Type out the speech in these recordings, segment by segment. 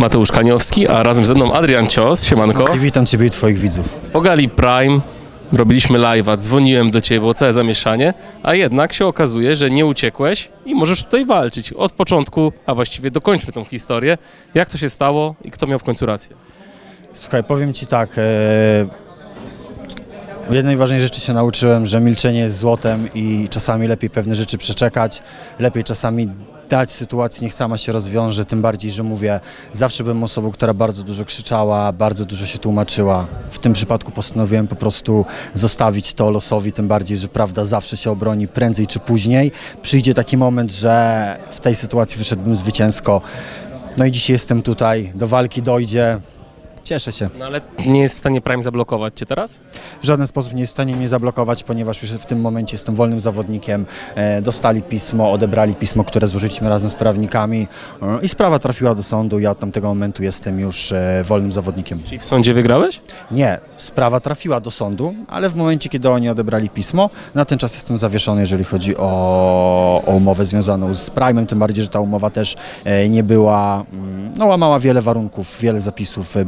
Mateusz Kaniowski, a razem ze mną Adrian Cios, siemanko. I witam Ciebie i Twoich widzów. Pogali Prime, robiliśmy live'a, dzwoniłem do Ciebie, było całe zamieszanie, a jednak się okazuje, że nie uciekłeś i możesz tutaj walczyć. Od początku, a właściwie dokończmy tą historię. Jak to się stało i kto miał w końcu rację? Słuchaj, powiem Ci tak. E... Jednej ważnej rzeczy się nauczyłem, że milczenie jest złotem i czasami lepiej pewne rzeczy przeczekać, lepiej czasami dać sytuacji, niech sama się rozwiąże, tym bardziej, że mówię, zawsze byłem osobą, która bardzo dużo krzyczała, bardzo dużo się tłumaczyła. W tym przypadku postanowiłem po prostu zostawić to losowi, tym bardziej, że prawda zawsze się obroni prędzej czy później. Przyjdzie taki moment, że w tej sytuacji wyszedłbym zwycięsko. No i dzisiaj jestem tutaj, do walki dojdzie. Cieszę się. No ale nie jest w stanie Prime zablokować Cię teraz? W żaden sposób nie jest w stanie mnie zablokować, ponieważ już w tym momencie jestem wolnym zawodnikiem. E, dostali pismo, odebrali pismo, które złożyliśmy razem z prawnikami e, i sprawa trafiła do sądu. Ja od tamtego momentu jestem już e, wolnym zawodnikiem. Czyli w sądzie wygrałeś? Nie, sprawa trafiła do sądu, ale w momencie, kiedy oni odebrali pismo, na ten czas jestem zawieszony, jeżeli chodzi o, o umowę związaną z Prime'em, tym bardziej, że ta umowa też nie była, mm, no łamała wiele warunków, wiele zapisów e,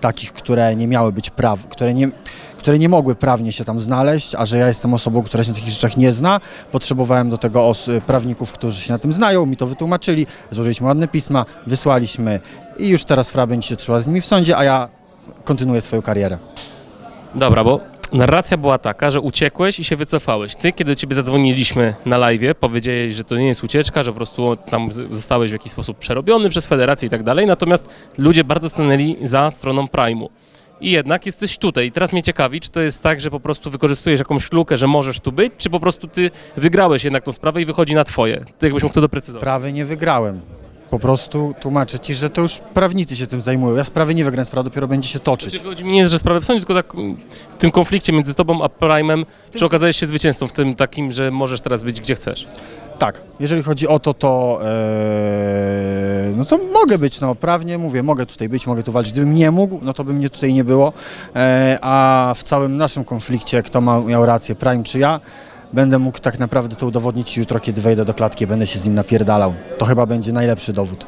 takich, które nie miały być praw, które nie, które nie mogły prawnie się tam znaleźć, a że ja jestem osobą, która się na takich rzeczach nie zna, potrzebowałem do tego prawników, którzy się na tym znają, mi to wytłumaczyli, złożyliśmy ładne pisma, wysłaliśmy i już teraz sprawa będzie się trzyła z nimi w sądzie, a ja kontynuuję swoją karierę. Dobra, bo narracja była taka, że uciekłeś i się wycofałeś. Ty, kiedy do ciebie zadzwoniliśmy na live, powiedziałeś, że to nie jest ucieczka, że po prostu tam zostałeś w jakiś sposób przerobiony przez federację i tak dalej, natomiast ludzie bardzo stanęli za stroną Prime'u. I jednak jesteś tutaj. I teraz mnie ciekawi, czy to jest tak, że po prostu wykorzystujesz jakąś lukę, że możesz tu być, czy po prostu ty wygrałeś jednak tą sprawę i wychodzi na twoje. Ty jakbyś mógł to doprecyzować. Sprawy nie wygrałem. Po prostu tłumaczę Ci, że to już prawnicy się tym zajmują. Ja sprawy nie wygram, sprawa dopiero będzie się toczyć. Czy chodzi mi nie jest, że sprawę w sądzie, tylko tak mm, w tym konflikcie między tobą a Prime'em, czy okazałeś się zwycięzcą w tym takim, że możesz teraz być gdzie chcesz? Tak, jeżeli chodzi o to, to e, no to mogę być, no prawnie mówię, mogę tutaj być, mogę tu walczyć. Gdybym nie mógł, no to by mnie tutaj nie było. E, a w całym naszym konflikcie, kto ma, miał rację, Prime czy ja, będę mógł tak naprawdę to udowodnić jutro, kiedy wejdę do klatki, będę się z nim napierdalał. To chyba będzie najlepszy dowód,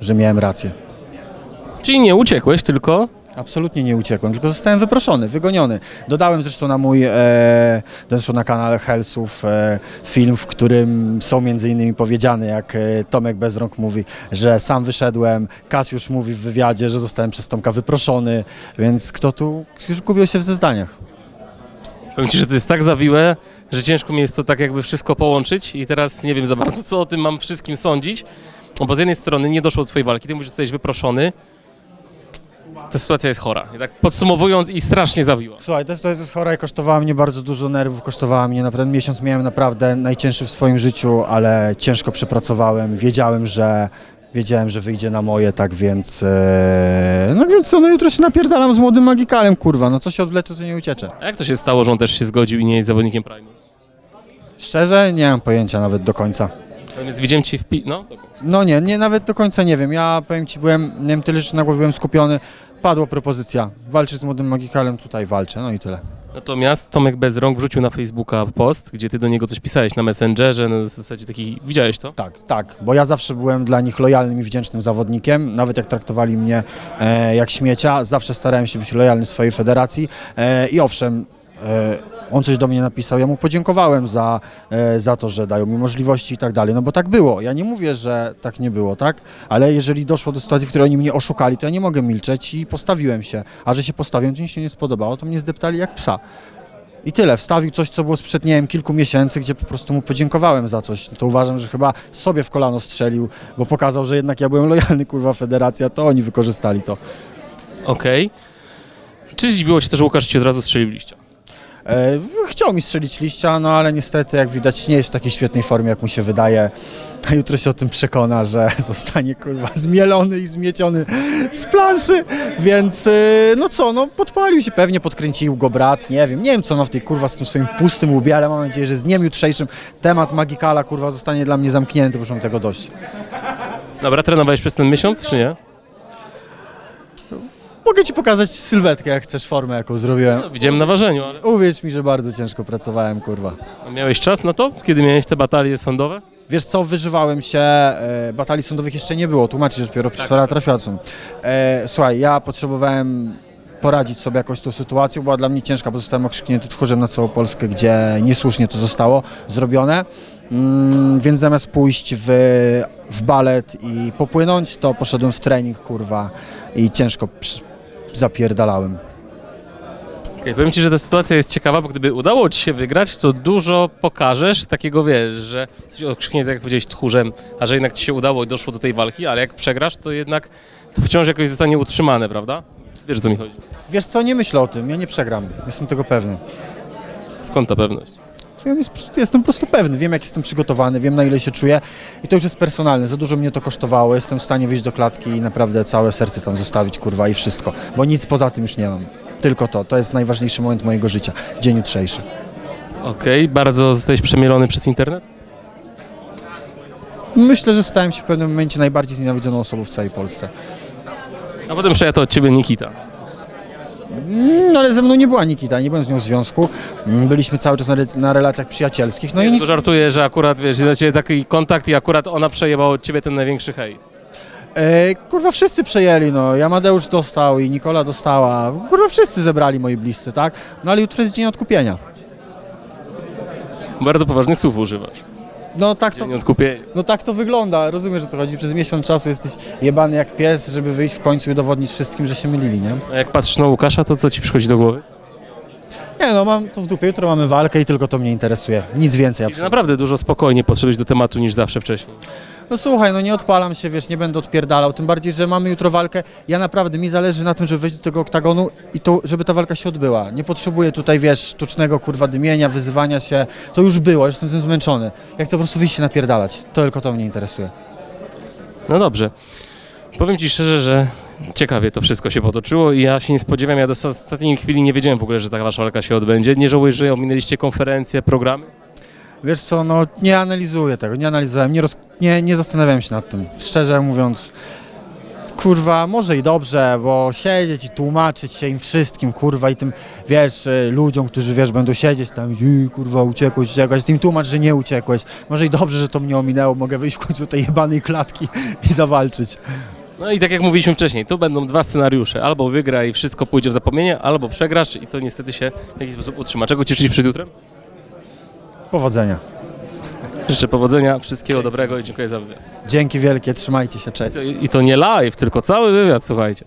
że miałem rację. Czyli nie uciekłeś, tylko Absolutnie nie uciekłem, tylko zostałem wyproszony, wygoniony. Dodałem zresztą na mój, e, zresztą na kanale Hellsów e, film, w którym są między innymi powiedziane, jak e, Tomek Bezrąk mówi, że sam wyszedłem, Kasiusz mówi w wywiadzie, że zostałem przez Tomka wyproszony, więc kto tu już gubił się w zeznaniach. Powiem ci, że to jest tak zawiłe, że ciężko mi jest to tak jakby wszystko połączyć i teraz nie wiem za bardzo, co o tym mam wszystkim sądzić, No bo z jednej strony nie doszło do twojej walki, ty mówisz, że jesteś wyproszony, ta sytuacja jest chora. I tak podsumowując i strasznie zawiła. Słuchaj, jest, to jest chora i kosztowała mnie bardzo dużo nerwów, kosztowała mnie, na ten miesiąc miałem naprawdę najcięższy w swoim życiu, ale ciężko przepracowałem, wiedziałem, że wiedziałem, że wyjdzie na moje, tak więc e, no więc co, no jutro się napierdalam z młodym magikalem, kurwa, no co się odwlecze, to nie ucieczę. A jak to się stało, że on też się zgodził i nie jest zawodnikiem Prime? Szczerze, nie mam pojęcia nawet do końca. Natomiast widziałem cię w pi... No, dobra. No nie, nie, nawet do końca nie wiem, ja powiem Ci, byłem, nie wiem, tyle, że na głowie byłem skupiony, padła propozycja, walczysz z młodym magikalem, tutaj walczę, no i tyle. Natomiast Tomek Bezrąk wrzucił na Facebooka post, gdzie ty do niego coś pisałeś na Messengerze, na zasadzie taki... Widziałeś to? Tak, tak, bo ja zawsze byłem dla nich lojalnym i wdzięcznym zawodnikiem, nawet jak traktowali mnie e, jak śmiecia, zawsze starałem się być lojalny swojej federacji e, i owszem, on coś do mnie napisał, ja mu podziękowałem za, e, za to, że dają mi możliwości i tak dalej, no bo tak było, ja nie mówię, że tak nie było, tak, ale jeżeli doszło do sytuacji, w której oni mnie oszukali, to ja nie mogę milczeć i postawiłem się, a że się postawiłem, to mi się nie spodobało, to mnie zdeptali jak psa. I tyle, wstawił coś, co było sprzed, nie wiem, kilku miesięcy, gdzie po prostu mu podziękowałem za coś. To uważam, że chyba sobie w kolano strzelił, bo pokazał, że jednak ja byłem lojalny, kurwa, federacja, to oni wykorzystali to. Okej. Czy zdziwiło cię to, że Łukasz ci od razu strzelił liścia? E, chciał mi strzelić liścia, no ale niestety, jak widać, nie jest w takiej świetnej formie, jak mu się wydaje. A jutro się o tym przekona, że zostanie, kurwa, zmielony i zmieciony z planszy, więc, e, no co, no podpalił się, pewnie podkręcił go brat, nie wiem, nie wiem, co ma w tej, kurwa, z tym swoim pustym łbie, ale mam nadzieję, że z dniem jutrzejszym temat Magikala, kurwa, zostanie dla mnie zamknięty, bo już mam tego dość. Dobra, trenowałeś przez ten miesiąc, czy nie? Mogę ci pokazać sylwetkę, jak chcesz formę, jaką zrobiłem. No, widziałem na ważeniu, ale Uwierz mi, że bardzo ciężko pracowałem, kurwa. A miałeś czas na to, kiedy miałeś te batalie sądowe? Wiesz co, wyżywałem się, e, batalii sądowych jeszcze nie było, tłumaczysz, że dopiero przez lata trafiła. E, słuchaj, ja potrzebowałem poradzić sobie jakoś z tą sytuacją, była dla mnie ciężka, bo zostałem okrzyknięty tchórzem na całą Polskę, gdzie niesłusznie to zostało zrobione, mm, więc zamiast pójść w, w balet i popłynąć, to poszedłem w trening, kurwa, i ciężko zapierdalałem. Okej, powiem Ci, że ta sytuacja jest ciekawa, bo gdyby udało Ci się wygrać, to dużo pokażesz takiego, wiesz, że jesteś okrzyknięty, jak powiedziałeś, tchórzem, a że jednak Ci się udało i doszło do tej walki, ale jak przegrasz, to jednak to wciąż jakoś zostanie utrzymane, prawda? Wiesz, o co mi chodzi. Wiesz co, nie myślę o tym, ja nie przegram, jestem tego pewny. Skąd ta pewność? Wiem, jest, jestem po prostu pewny, wiem jak jestem przygotowany, wiem na ile się czuję i to już jest personalne, za dużo mnie to kosztowało, jestem w stanie wyjść do klatki i naprawdę całe serce tam zostawić, kurwa i wszystko, bo nic poza tym już nie mam. Tylko to, to jest najważniejszy moment mojego życia, dzień jutrzejszy. Okej, bardzo zostałeś przemielony przez internet? Myślę, że stałem się w pewnym momencie najbardziej znienawidzoną osobą w całej Polsce. A potem przejęto od Ciebie Nikita. No ale ze mną nie była Nikita, nie byłem z nią w związku, Mm, byliśmy cały czas na, re- na relacjach przyjacielskich, no i nic. Tu żartuję, że akurat, wiesz, dla Ciebie taki kontakt i akurat ona przejęła od Ciebie ten największy hejt. E, kurwa, wszyscy przejęli, no. Amadeusz dostał i Nikola dostała. Kurwa, wszyscy zebrali moi bliscy, tak? No ale jutro jest dzień odkupienia. Bardzo poważnych słów używasz. No tak to, Dzień odkupienia. no tak to wygląda. Rozumiesz, o co chodzi. Przez miesiąc czasu jesteś jebany jak pies, żeby wyjść w końcu i udowodnić wszystkim, że się mylili, nie? A jak patrzysz na Łukasza, to co Ci przychodzi do głowy? Nie no, mam to w dupie. Jutro mamy walkę i tylko to mnie interesuje. Nic więcej. Czyli absolutnie. naprawdę dużo spokojnie podszedłeś do tematu niż zawsze wcześniej. No słuchaj, no nie odpalam się, wiesz, nie będę odpierdalał. Tym bardziej, że mamy jutro walkę. Ja naprawdę, mi zależy na tym, żeby wejść do tego oktagonu i to, żeby ta walka się odbyła. Nie potrzebuję tutaj, wiesz, sztucznego kurwa dymienia, wyzywania się. To już było, już jestem tym zmęczony. Ja chcę po prostu wyjść się napierdalać. To tylko to mnie interesuje. No dobrze. Powiem Ci szczerze, że ciekawie to wszystko się potoczyło i ja się nie spodziewałem, ja do ostatniej chwili nie wiedziałem w ogóle, że ta Wasza walka się odbędzie. Nie żałujesz, że ominęliście konferencje, programy? Wiesz co, no nie analizuję tego, nie analizowałem, nie, roz, nie, nie zastanawiałem się nad tym. Szczerze mówiąc, kurwa, może i dobrze, bo siedzieć i tłumaczyć się im wszystkim, kurwa, i tym, wiesz, y, ludziom, którzy, wiesz, będą siedzieć tam, kurwa, uciekłeś, uciekłeś, tym tłumacz, że nie uciekłeś. Może i dobrze, że to mnie ominęło, mogę wyjść w końcu tej jebanej klatki i zawalczyć. No i tak jak mówiliśmy wcześniej, tu będą dwa scenariusze. Albo wygra i wszystko pójdzie w zapomnienie, albo przegrasz i to niestety się w jakiś sposób utrzyma. Czego Ci życzyć przed jutrem? Powodzenia. Życzę powodzenia, wszystkiego dobrego i dziękuję za wywiad. Dzięki wielkie, trzymajcie się, cześć. I to, I to nie live, tylko cały wywiad, słuchajcie.